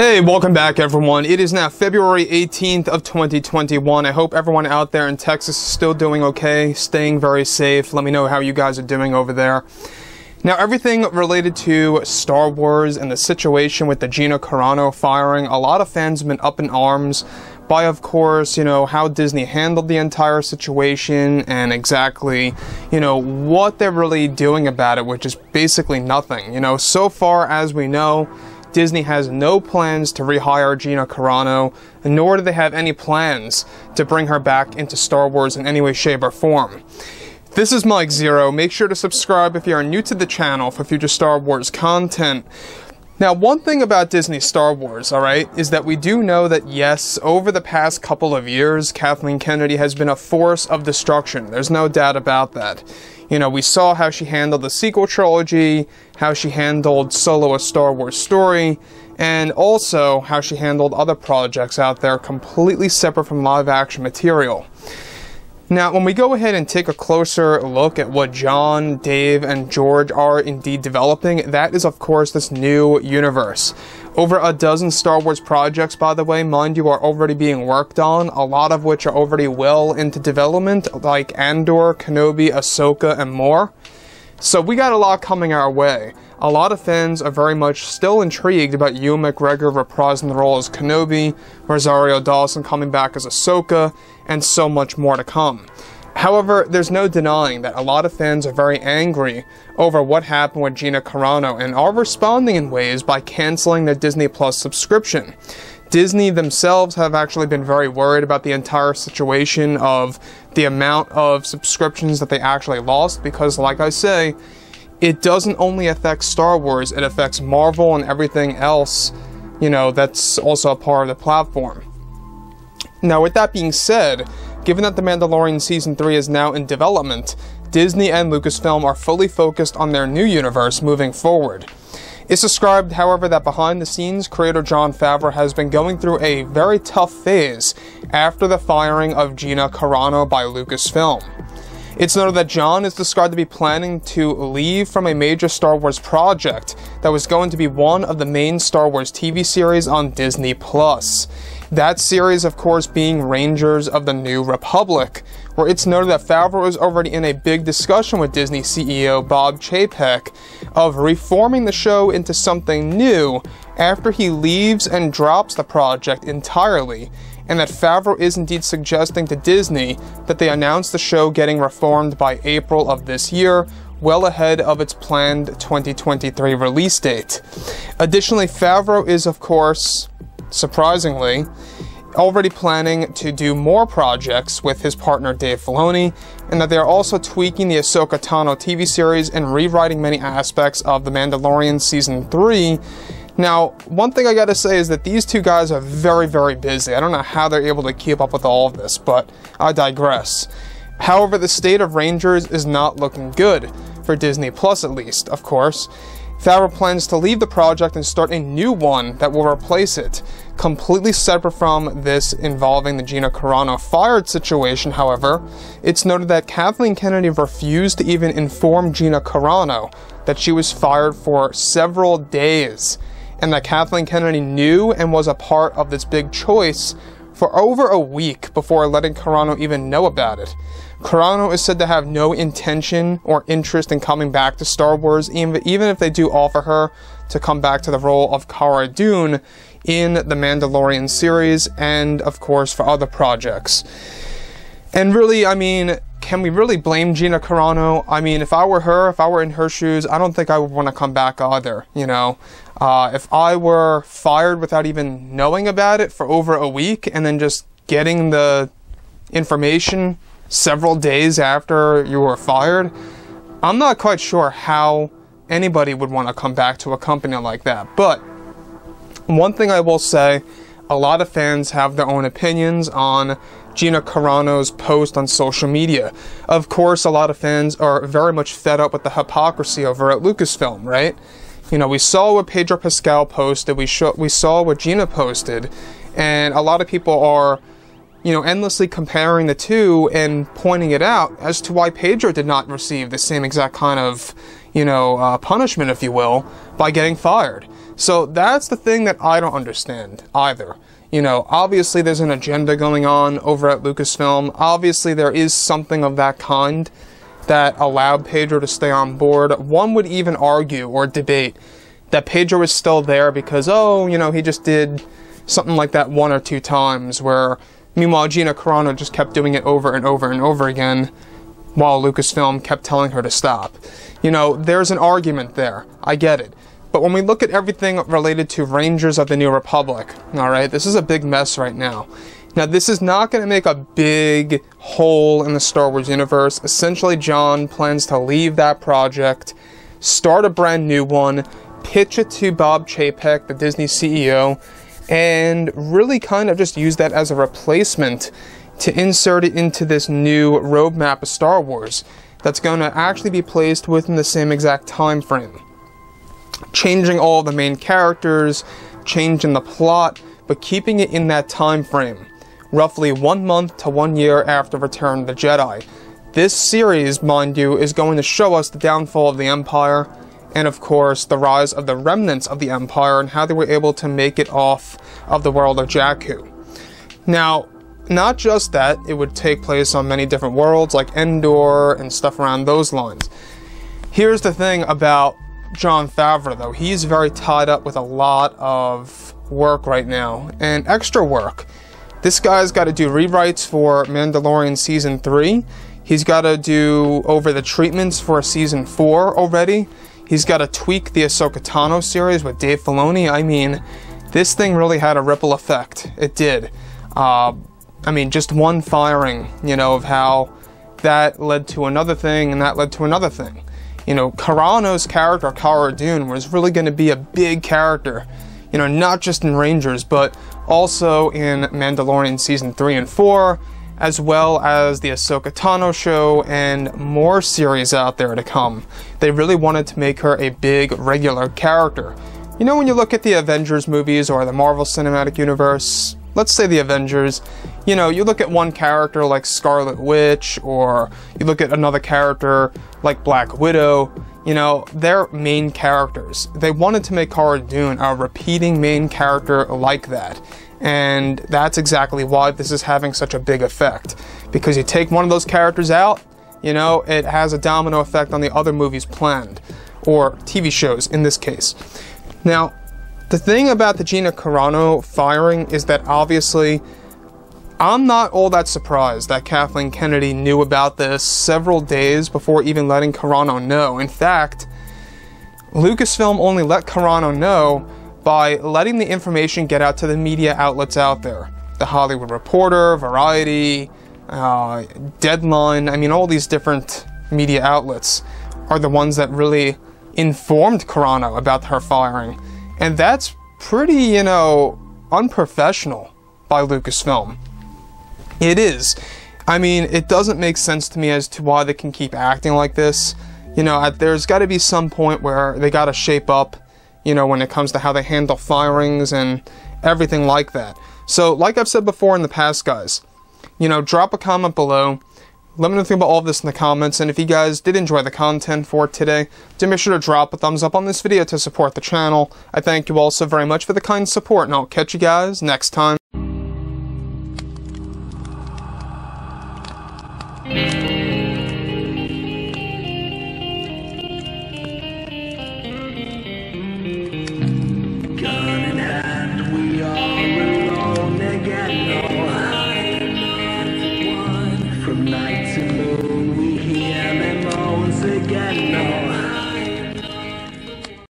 Hey, welcome back everyone. It is now February 18th of 2021. I hope everyone out there in Texas is still doing okay, staying very safe. Let me know how you guys are doing over there. Now, everything related to Star Wars and the situation with the Gina Carano firing, a lot of fans have been up in arms by, of course, you know, how Disney handled the entire situation and exactly, you know, what they're really doing about it, which is basically nothing. You know, so far as we know, Disney has no plans to rehire Gina Carano, nor do they have any plans to bring her back into Star Wars in any way, shape, or form. This is Mike Zeroh. Make sure to subscribe if you are new to the channel for future Star Wars content. Now, one thing about Disney Star Wars, alright, is that we do know that yes, over the past couple of years, Kathleen Kennedy has been a force of destruction. There's no doubt about that. You know, we saw how she handled the sequel trilogy, how she handled Solo a Star Wars story, and also how she handled other projects out there completely separate from live action material. Now, when we go ahead and take a closer look at what Jon, Dave, and George are indeed developing, that is, of course, this new universe. Over a dozen Star Wars projects, by the way, mind you, are already being worked on, a lot of which are already well into development, like Andor, Kenobi, Ahsoka, and more. So we got a lot coming our way. A lot of fans are very much still intrigued about Ewan McGregor reprising the role as Kenobi, Rosario Dawson coming back as Ahsoka, and so much more to come. However, there's no denying that a lot of fans are very angry over what happened with Gina Carano and are responding in ways by canceling their Disney Plus subscription. Disney themselves have actually been very worried about the entire situation of the amount of subscriptions that they actually lost because, like I say, it doesn't only affect Star Wars, it affects Marvel and everything else, you know, that's also a part of the platform. Now, with that being said, given that The Mandalorian Season 3 is now in development, Disney and Lucasfilm are fully focused on their new universe moving forward. It's described, however, that behind the scenes, creator Jon Favreau has been going through a very tough phase after the firing of Gina Carano by Lucasfilm. It's noted that Jon is described to be planning to leave from a major Star Wars project that was going to be one of the main Star Wars TV series on Disney Plus. That series, of course, being Rangers of the New Republic, where it's noted that Favreau is already in a big discussion with Disney CEO Bob Chapek of reforming the show into something new after he leaves and drops the project entirely and that Favreau is indeed suggesting to Disney that they announce the show getting reformed by April of this year, well ahead of its planned 2023 release date. Additionally, Favreau is, of course, surprisingly, already planning to do more projects with his partner Dave Filoni, and that they are also tweaking the Ahsoka Tano TV series and rewriting many aspects of The Mandalorian Season 3 now, one thing I gotta say is that these two guys are very, very busy. I don't know how they're able to keep up with all of this, but I digress. However, the state of Rangers is not looking good, for Disney Plus at least, of course. Favreau plans to leave the project and start a new one that will replace it. Completely separate from this involving the Gina Carano fired situation, however, it's noted that Kathleen Kennedy refused to even inform Gina Carano that she was fired for several days and that Kathleen Kennedy knew and was a part of this big choice for over a week before letting Carano even know about it. Carano is said to have no intention or interest in coming back to Star Wars, even, even if they do offer her to come back to the role of Cara Dune in the Mandalorian series and, of course, for other projects. And really, I mean, can we really blame Gina Carano? I mean, if I were her, if I were in her shoes, I don't think I would want to come back either, you know? Uh, if I were fired without even knowing about it for over a week and then just getting the information several days after you were fired, I'm not quite sure how anybody would want to come back to a company like that. But one thing I will say, a lot of fans have their own opinions on Gina Carano's post on social media. Of course, a lot of fans are very much fed up with the hypocrisy over at Lucasfilm, right? You know, we saw what Pedro Pascal posted, we, sh- we saw what Gina posted, and a lot of people are, you know, endlessly comparing the two and pointing it out as to why Pedro did not receive the same exact kind of, you know, uh, punishment, if you will, by getting fired. So that's the thing that I don't understand either. You know, obviously there's an agenda going on over at Lucasfilm. Obviously there is something of that kind that allowed Pedro to stay on board. One would even argue or debate that Pedro is still there because, oh, you know, he just did something like that one or two times where meanwhile Gina Carano just kept doing it over and over and over again while Lucasfilm kept telling her to stop. You know, there's an argument there. I get it. But when we look at everything related to Rangers of the New Republic, all right, this is a big mess right now. Now, this is not going to make a big hole in the Star Wars universe. Essentially, Jon plans to leave that project, start a brand new one, pitch it to Bob Chapek, the Disney CEO, and really kind of just use that as a replacement to insert it into this new roadmap of Star Wars that's going to actually be placed within the same exact time frame changing all the main characters, changing the plot, but keeping it in that time frame, roughly one month to one year after Return of the Jedi. This series, mind you, is going to show us the downfall of the Empire, and of course, the rise of the remnants of the Empire and how they were able to make it off of the world of Jakku. Now, not just that, it would take place on many different worlds like Endor and stuff around those lines. Here's the thing about Jon Favreau, though, he's very tied up with a lot of work right now and extra work. This guy's got to do rewrites for Mandalorian season 3. He's got to do over the treatments for season 4 already. He's got to tweak the Ahsoka Tano series with Dave Filoni. I mean, this thing really had a ripple effect. It did. Uh, I mean, just one firing, you know, of how that led to another thing and that led to another thing you know, Carano's character, Cara Dune, was really going to be a big character, you know, not just in Rangers, but also in Mandalorian Season 3 and 4, as well as the Ahsoka Tano show and more series out there to come. They really wanted to make her a big, regular character. You know, when you look at the Avengers movies or the Marvel Cinematic Universe, let's say the Avengers, you know, you look at one character like Scarlet Witch, or you look at another character like Black Widow, you know, they're main characters. They wanted to make Cara Dune a repeating main character like that. And that's exactly why this is having such a big effect. Because you take one of those characters out, you know, it has a domino effect on the other movies planned, or TV shows in this case. Now, the thing about the Gina Carano firing is that obviously I'm not all that surprised that Kathleen Kennedy knew about this several days before even letting Carano know. In fact, Lucasfilm only let Carano know by letting the information get out to the media outlets out there. The Hollywood Reporter, Variety, uh, Deadline, I mean, all these different media outlets are the ones that really informed Carano about her firing. And that's pretty, you know, unprofessional by Lucasfilm. It is. I mean, it doesn't make sense to me as to why they can keep acting like this. You know, there's got to be some point where they got to shape up, you know, when it comes to how they handle firings and everything like that. So, like I've said before in the past, guys, you know, drop a comment below. Let me know about all of this in the comments, and if you guys did enjoy the content for today, do make sure to drop a thumbs up on this video to support the channel. I thank you all so very much for the kind support, and I'll catch you guys next time.